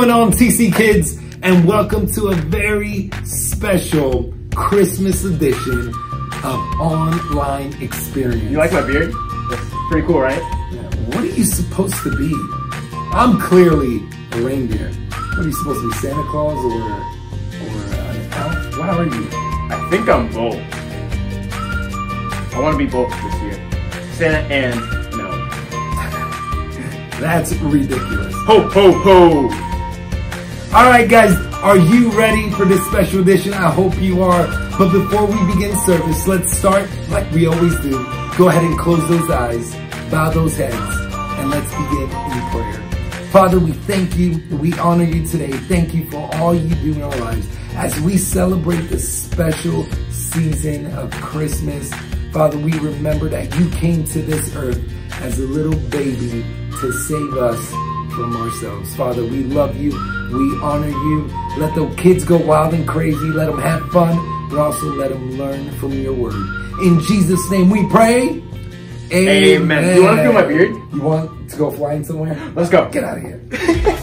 going on, TC Kids? And welcome to a very special Christmas edition of Online Experience. You like my beard? That's pretty cool, right? What are you supposed to be? I'm clearly a reindeer. What are you supposed to be, Santa Claus or, or an elf? What are you? I think I'm both. I want to be both this year. Santa and no. That's ridiculous. Ho, ho, ho! All right, guys, are you ready for this special edition? I hope you are. But before we begin service, let's start like we always do. Go ahead and close those eyes, bow those heads, and let's begin in prayer. Father, we thank you. We honor you today. Thank you for all you do in our lives as we celebrate this special season of Christmas. Father, we remember that you came to this earth as a little baby to save us from ourselves. Father, we love you. We honor you. Let the kids go wild and crazy. Let them have fun, but also let them learn from your word. In Jesus' name we pray. Amen. You want to feel my beard? You want to go flying somewhere? Let's go. Get out of here.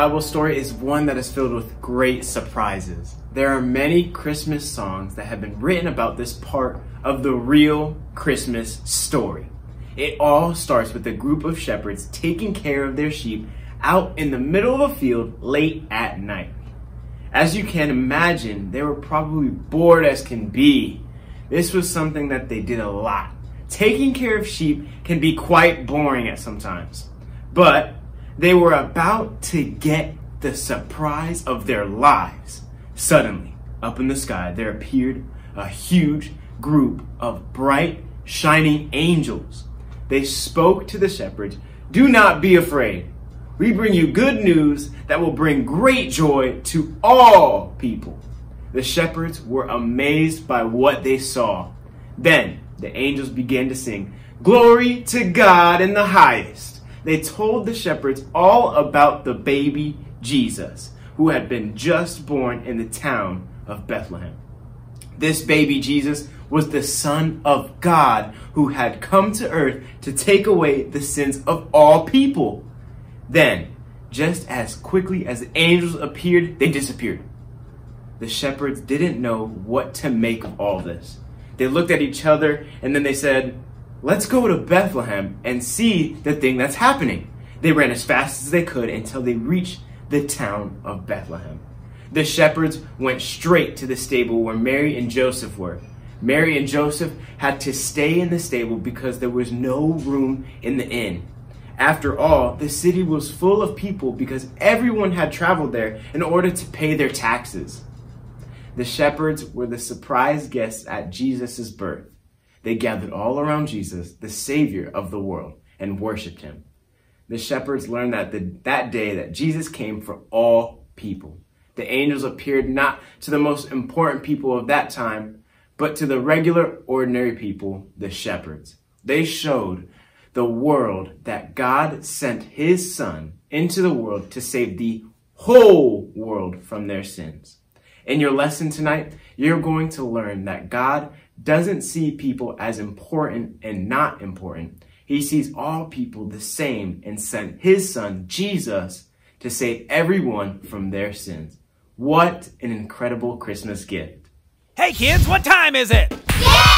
Bible story is one that is filled with great surprises. There are many Christmas songs that have been written about this part of the real Christmas story. It all starts with a group of shepherds taking care of their sheep out in the middle of a field late at night. As you can imagine, they were probably bored as can be. This was something that they did a lot. Taking care of sheep can be quite boring at sometimes. But they were about to get the surprise of their lives. Suddenly, up in the sky, there appeared a huge group of bright, shining angels. They spoke to the shepherds, Do not be afraid we bring you good news that will bring great joy to all people. The shepherds were amazed by what they saw. Then the angels began to sing, Glory to God in the highest. They told the shepherds all about the baby Jesus, who had been just born in the town of Bethlehem. This baby Jesus was the Son of God who had come to earth to take away the sins of all people. Then, just as quickly as the angels appeared, they disappeared. The shepherds didn't know what to make of all this. They looked at each other and then they said, Let's go to Bethlehem and see the thing that's happening. They ran as fast as they could until they reached the town of Bethlehem. The shepherds went straight to the stable where Mary and Joseph were. Mary and Joseph had to stay in the stable because there was no room in the inn. After all, the city was full of people because everyone had traveled there in order to pay their taxes. The shepherds were the surprise guests at Jesus' birth. They gathered all around Jesus, the Savior of the world, and worshiped him. The shepherds learned that the, that day that Jesus came for all people. The angels appeared not to the most important people of that time, but to the regular, ordinary people, the shepherds. They showed the world that God sent his son into the world to save the whole world from their sins. In your lesson tonight, you're going to learn that God doesn't see people as important and not important. He sees all people the same and sent his son, Jesus, to save everyone from their sins. What an incredible Christmas gift. Hey kids, what time is it? welcome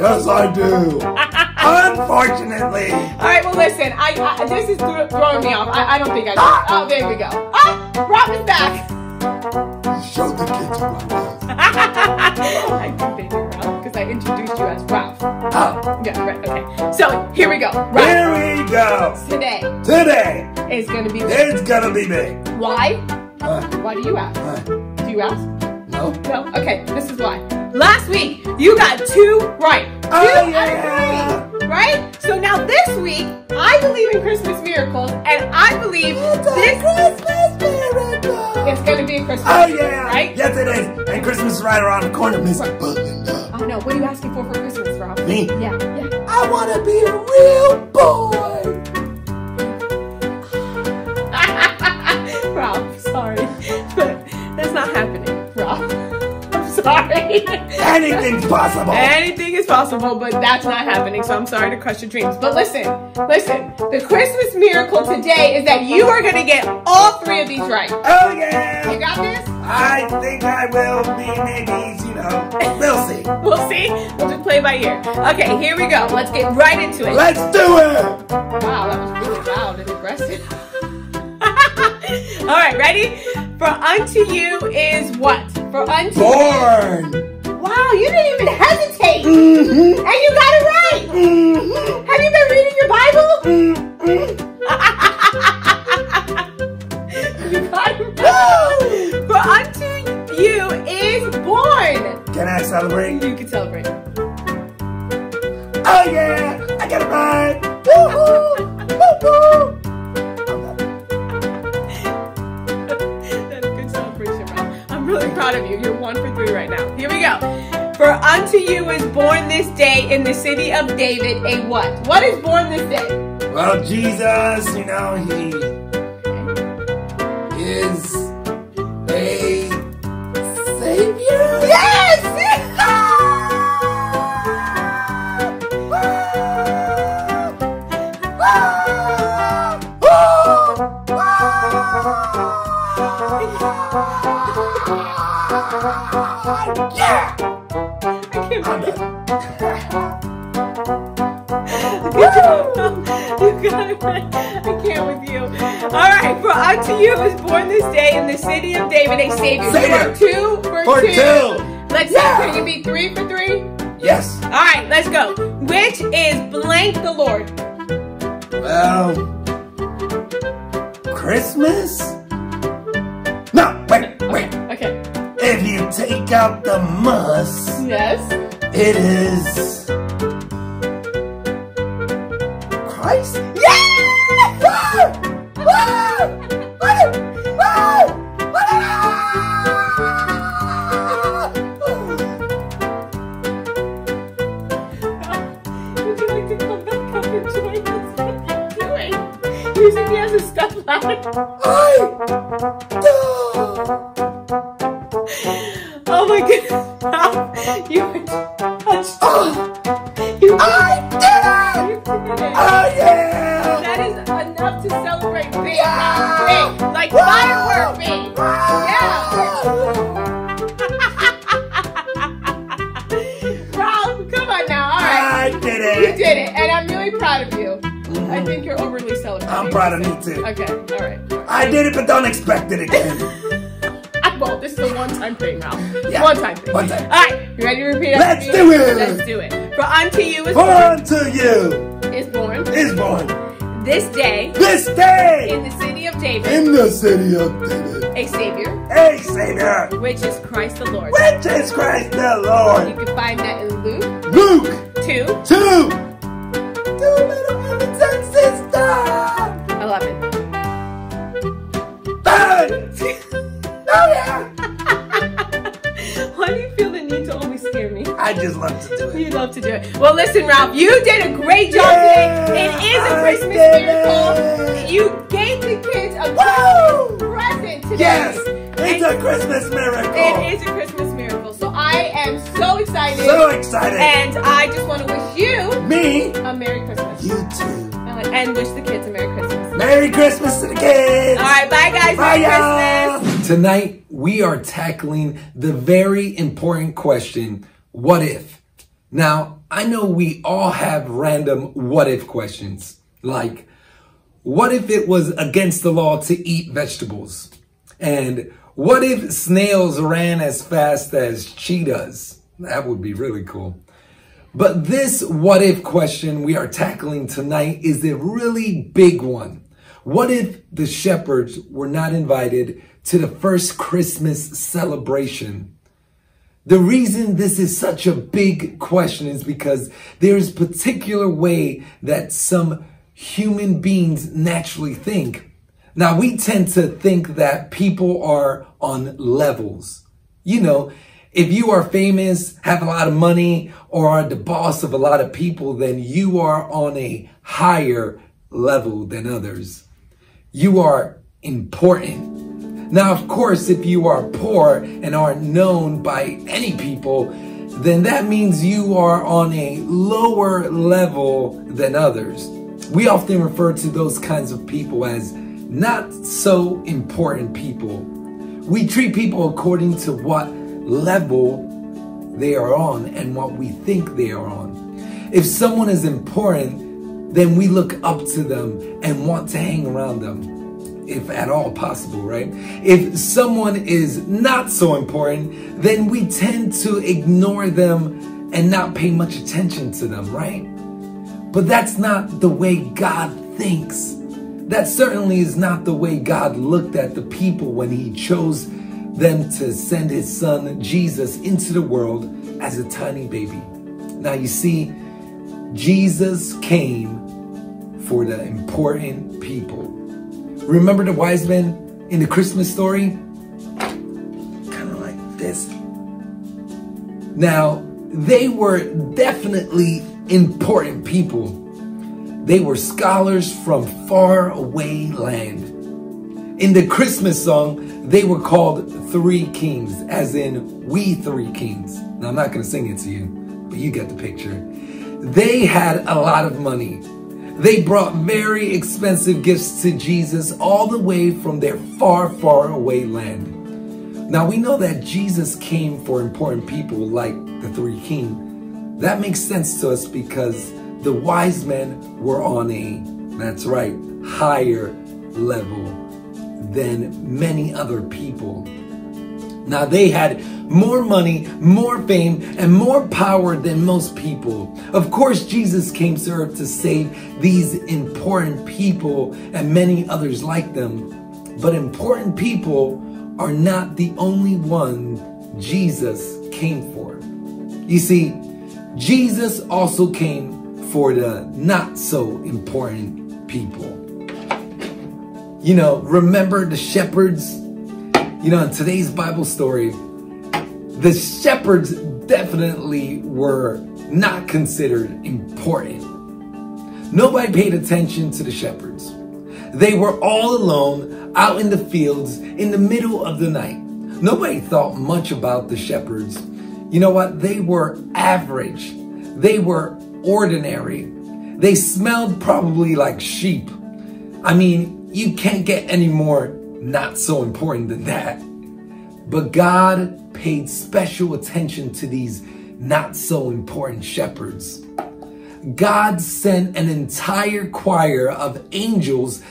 Yes, I do. Unfortunately. All right, well, listen, I, I this is thro- throwing me off. I, I don't think I did. Oh, there we go. Ah, Rob is back. Show the kids what else. I do think you're Ralph because I introduced you as Ralph. Oh, Yeah, right, okay. So here we go. Ralph, here we go. today Today, is going to be it's gonna be big. why? Uh, Why do you ask? uh, Do you ask? no. No? Okay, this is why. Last week, you got two right. Oh, two Oh, out of yeah. three, right? So now this week, I believe in Christmas miracles, and I believe this Christmas miracle. it's going to be a Christmas Oh yeah. right? Yes, it is. And Christmas is right around the corner, Mr. Belinda. I know. What are you asking for for Christmas, Rob? Me? Yeah, yeah. I want to be a real boy. Anything's possible. Anything is possible, but that's not happening, so I'm sorry to crush your dreams. But listen, listen, the Christmas miracle today is that you are gonna get all three of these right. Oh yeah. You got this? I think I will be maybe, you know, we'll see. We'll see. We'll just play by ear. Okay, here we go. Let's get right into it. Let's do it. Wow, that was really loud and aggressive. all right, ready? For unto you is what? For unto Born. Wow, you didn't even hesitate. Mm-hmm. And you got it right. Mm-hmm. Have you been reading your Bible? you David a what? What is born this day? Well, Jesus, you know, he is a savior. Yes! Yeah! I can't believe job. You got it right. I can't with you. All right. For unto you is born this day in the city of David a Savior. Savior. Two for, For two. two. Let's Yeah. see. Can you be three for three? Yes. All right. Let's go. Which is blank the Lord? Well, Christmas? No, wait, wait. Okay. If you take out the must, Yes. it is Oh! it, but don't expect it again. Well, this is a one-time thing, now. Yeah, One-time thing. one time. All right, you ready to repeat after Let's do it. Let's do it. For unto you is For born, unto you is born is born this day this day in the city of David in the city of David a Savior, a Savior, which is Christ the Lord. which is Christ the Lord. You can find that in Luke Luke 2, 2. Two little brothers and sisters. 11. Oh yeah. Why do you feel the need to always scare me? I just love to do it. You love to do it. Well, listen, Ralph, you did a great job today. It is a I Christmas miracle. it. You gave the kids a Woo! present today. Yes, it's And a Christmas miracle. It is a Christmas miracle. So I am so excited. So excited. And I just want to wish you Me, a Merry Christmas. you too. And wish the kids a Merry Christmas. Merry Christmas to the kids. All right, bye guys. Bye, Merry. Christmas. Tonight, we are tackling the very important question what if? Now, I know we all have random what if questions. Like, what if it was against the law to eat vegetables? And what if snails ran as fast as cheetahs? That would be really cool. But this what if question we are tackling tonight is a really big one. What if the shepherds were not invited to the first Christmas celebration? The reason this is such a big question is because there's a particular way that some human beings naturally think. Now, we tend to think that people are on levels. You know, if you are famous, have a lot of money, or are the boss of a lot of people, then you are on a higher level than others. You are important. Now, of course, if you are poor and aren't known by any people, then that means you are on a lower level than others. We often refer to those kinds of people as not so important people. We treat people according to what level they are on and what we think they are on. If someone is important, then we look up to them and want to hang around them, if at all possible, right? If someone is not so important, then we tend to ignore them and not pay much attention to them, right? But that's not the way God thinks. That certainly is not the way God looked at the people when he chose them to send his son Jesus into the world as a tiny baby. Now you see, Jesus came for the important people. Remember the wise men in the Christmas story? Kind of like this. Now, they were definitely important people. They were scholars from far away land. In the Christmas song, they were called Three Kings, as in we three kings. Now, I'm not going to sing it to you, but you get the picture. They had a lot of money. They brought very expensive gifts to Jesus all the way from their far, far away land. Now, we know that Jesus came for important people like the three kings. That makes sense to us because the wise men were on a, that's right, higher level than many other people. Now they had more money, more fame, and more power than most people. Of course, Jesus came to earth to save these important people and many others like them. But important people are not the only one Jesus came for. You see, Jesus also came for the not so important people. You know, remember the shepherds? You know, in today's Bible story, the shepherds definitely were not considered important. Nobody paid attention to the shepherds. They were all alone out in the fields in the middle of the night. Nobody thought much about the shepherds. You know what? They were average. They were ordinary. They smelled probably like sheep. I mean, you can't get any more not so important than that. But God paid special attention to these not so important shepherds. God sent an entire choir of angels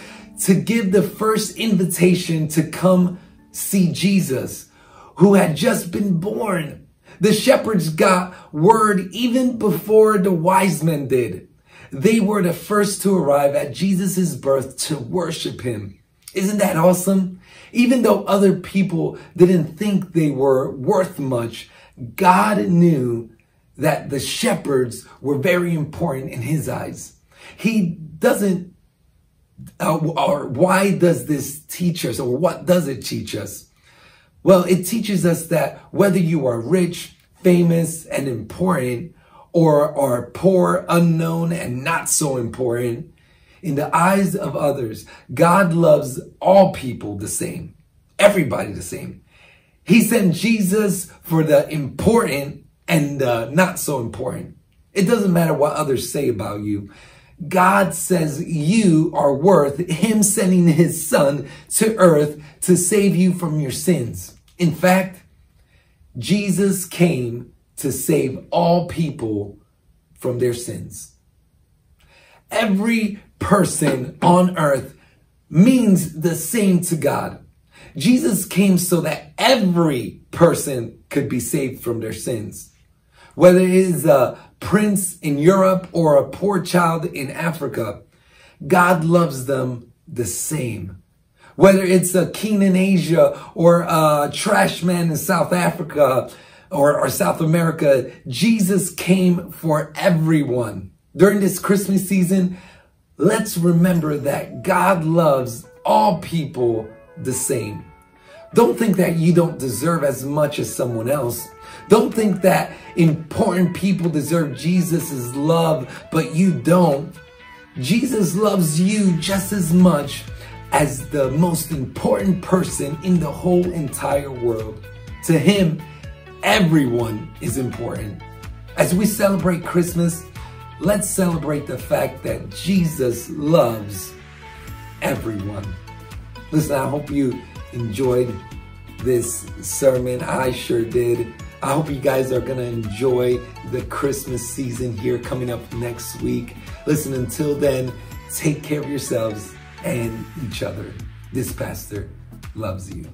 to give the first invitation to come see Jesus, who had just been born. The shepherds got word even before the wise men did. They were the first to arrive at Jesus' birth to worship him. Isn't that awesome? Even though other people didn't think they were worth much, God knew that the shepherds were very important in his eyes. He doesn't, uh, or why does this teach us, or what does it teach us? Well, it teaches us that whether you are rich, famous, and important, or are poor, unknown, and not so important, in the eyes of others, God loves all people the same, everybody the same. He sent Jesus for the important and not so important. It doesn't matter what others say about you. God says you are worth him sending his son to earth to save you from your sins. In fact, Jesus came to save all people from their sins. Every person on earth means the same to God. Jesus came so that every person could be saved from their sins. Whether it is a prince in Europe or a poor child in Africa, God loves them the same. Whether it's a king in Asia or a trash man in South Africa or, or South America, Jesus came for everyone. During this Christmas season, let's remember that God loves all people the same. Don't think that you don't deserve as much as someone else. Don't think that important people deserve Jesus' love, but you don't. Jesus loves you just as much as the most important person in the whole entire world. To him, everyone is important. As we celebrate Christmas, let's celebrate the fact that Jesus loves everyone. Listen, I hope you enjoyed this sermon. I sure did. I hope you guys are going to enjoy the Christmas season here coming up next week. Listen, until then, take care of yourselves and each other. This pastor loves you.